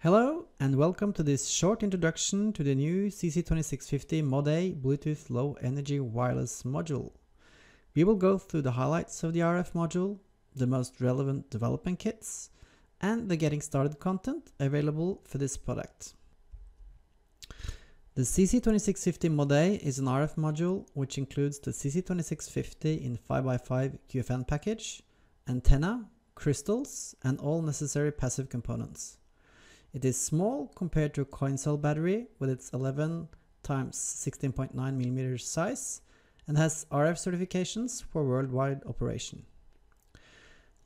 Hello and welcome to this short introduction to the new CC2650 Mod A Bluetooth Low Energy Wireless Module. We will go through the highlights of the RF module, the most relevant development kits, and the getting started content available for this product. The CC2650 Mod A is an RF module which includes the CC2650 in 5x5 QFN package, antenna, crystals, and all necessary passive components. It is small compared to a coin cell battery with its 11 times 16.9 mm size and has RF certifications for worldwide operation.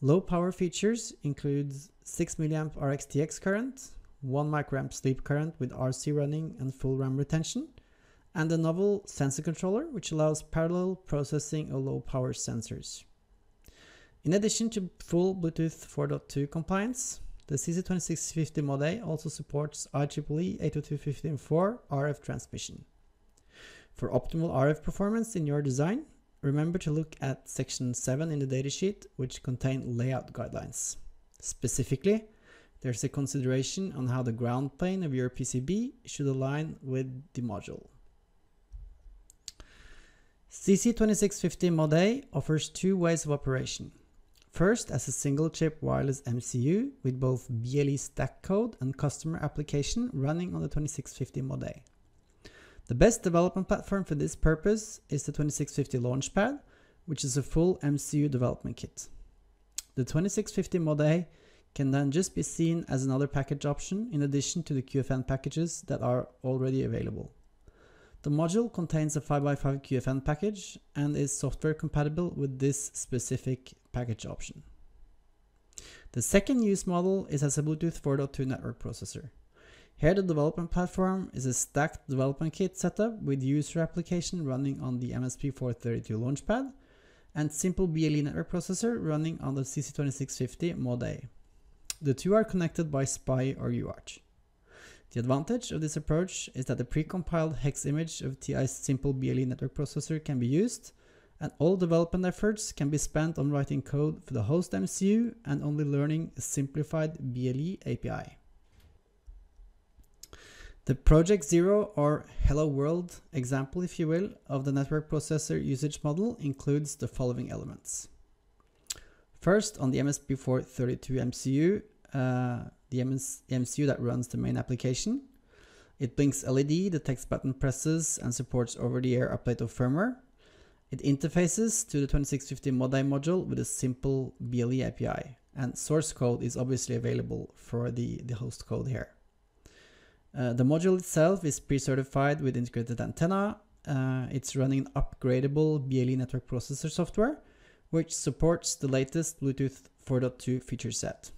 Low power features include 6 mA RxTX current, 1 microamp sleep current with RC running and full RAM retention, and a novel sensor controller which allows parallel processing of low power sensors. In addition to full Bluetooth 4.2 compliance, the CC2650 Mod A also supports IEEE 802.15.4 RF transmission. For optimal RF performance in your design, remember to look at section 7 in the datasheet which contain layout guidelines. Specifically, there's a consideration on how the ground plane of your PCB should align with the module. CC2650 Mod A offers two ways of operation. First, as a single chip wireless MCU with both BLE stack code and customer application running on the 2650 Mod A. The best development platform for this purpose is the 2650 Launchpad, which is a full MCU development kit. The 2650 Mod A can then just be seen as another package option in addition to the QFN packages that are already available. The module contains a 5x5 QFN package and is software compatible with this specific package option. The second use model is as a Bluetooth 4.2 network processor. Here the development platform is a stacked development kit setup with user application running on the MSP432 Launchpad and simple BLE network processor running on the CC2650 Mod A. The two are connected by SPI or UART. The advantage of this approach is that the precompiled hex image of TI's simple BLE network processor can be used, and all development efforts can be spent on writing code for the host MCU and only learning a simplified BLE API. The Project Zero or Hello World example, if you will, of the network processor usage model includes the following elements. First, on the MSP432 MCU, uh, the MS MCU that runs the main application. It blinks LED, detects button presses, and supports over-the-air update of firmware. It interfaces to the 2650 Mod A module with a simple BLE API, and source code is obviously available for the, the host code here. Uh, the module itself is pre-certified with integrated antenna. Uh, it's running upgradable BLE network processor software, which supports the latest Bluetooth 4.2 feature set.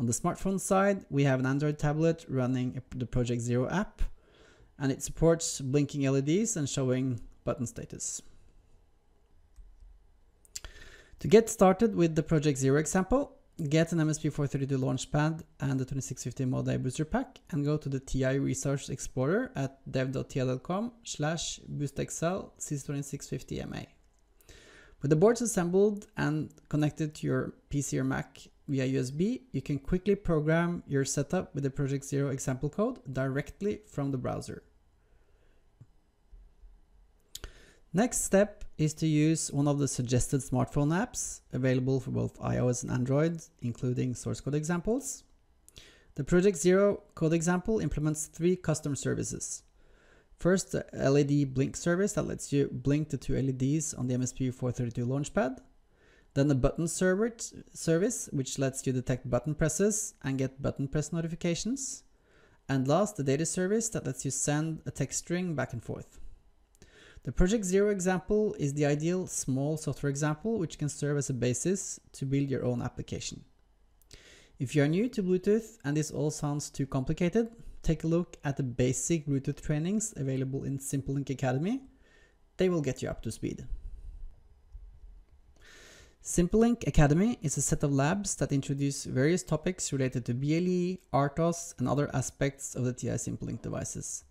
On the smartphone side, we have an Android tablet running the Project Zero app, and it supports blinking LEDs and showing button status. To get started with the Project Zero example, get an MSP432 Launchpad and the 2650 Mod A booster pack and go to the TI Resource Explorer at dev.ti.com slash boostxl CC2650MA. With the boards assembled and connected to your PC or Mac via USB, you can quickly program your setup with the Project Zero example code directly from the browser. Next step is to use one of the suggested smartphone apps available for both iOS and Android, including source code examples. The Project Zero code example implements three custom services. First, the LED blink service that lets you blink the two LEDs on the MSP432 Launchpad. Then the button service, which lets you detect button presses and get button press notifications. And last, the data service that lets you send a text string back and forth. The Project Zero example is the ideal small software example which can serve as a basis to build your own application. If you are new to Bluetooth and this all sounds too complicated, take a look at the basic Bluetooth trainings available in SimpleLink Academy. They will get you up to speed. SimpleLink Academy is a set of labs that introduce various topics related to BLE, RTOS, and other aspects of the TI SimpleLink devices.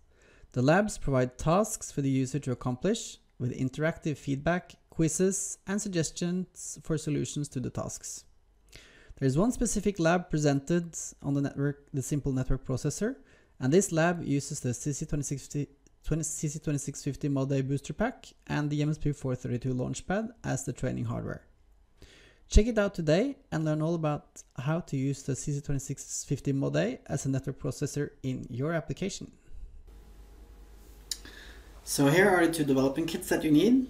The labs provide tasks for the user to accomplish with interactive feedback, quizzes, and suggestions for solutions to the tasks. There's one specific lab presented on the network, the simple network processor, and this lab uses the CC2650, 20, CC2650 Mod-A booster pack and the MSP432 launchpad as the training hardware. Check it out today and learn all about how to use the CC2650 Mod-A as a network processor in your application. So here are the two development kits that you need.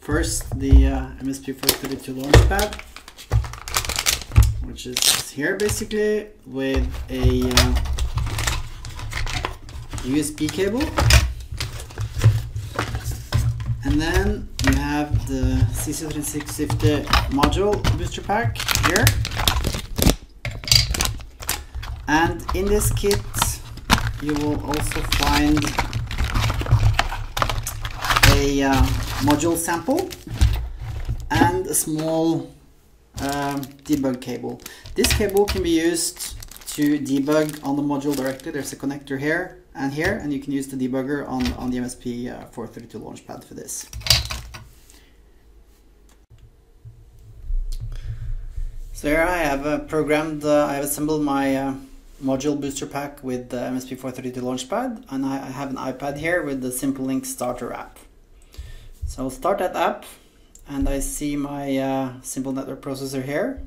First, the uh, MSP432 launchpad, which is here basically with a uh, USB cable. And then you have the CC2650 module booster pack here. And in this kit, you will also find a uh, module sample and a small um, debug cable. This cable can be used to debug on the module directly. There's a connector here and here, and you can use the debugger on, on the MSP uh, 432 Launchpad for this. So here I have uh, programmed, uh, I have assembled my uh, module booster pack with the MSP 432 Launchpad, and I, I have an iPad here with the SimpleLink Starter app. So I'll start that app, and I see my uh, Simple Network Processor here,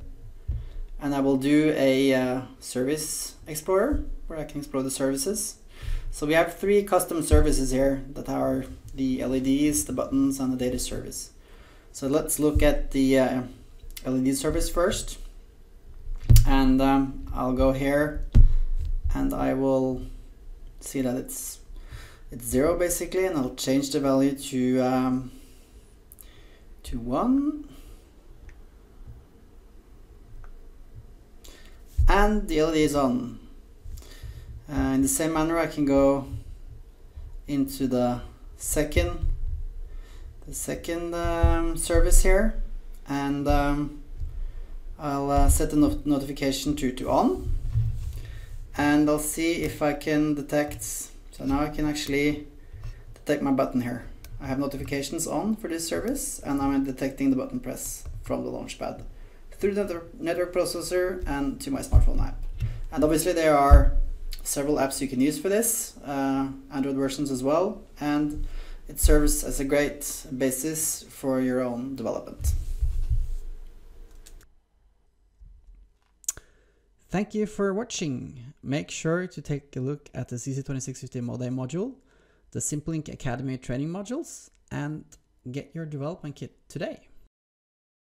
and I will do a uh, service explorer where I can explore the services. So we have three custom services here that are the LEDs, the buttons, and the data service. So let's look at the uh, LED service first. And um, I'll go here and I will see that it's it's zero basically and I'll change the value to um, to one. And the LED is on. Uh, in the same manner I can go into the second the second um, service here. And um, I'll uh, set the not notification to, to on. And I'll see if I can detect so now I can actually detect my button here I have notifications on for this service and I'm detecting the button press from the launchpad through the network processor and to my smartphone app and obviously there are several apps you can use for this, uh, Android versions as well, and it serves as a great basis for your own development. Thank you for watching. Make sure to take a look at the CC2650 Mod-A module, the SimpleLink Academy training modules, and get your development kit today.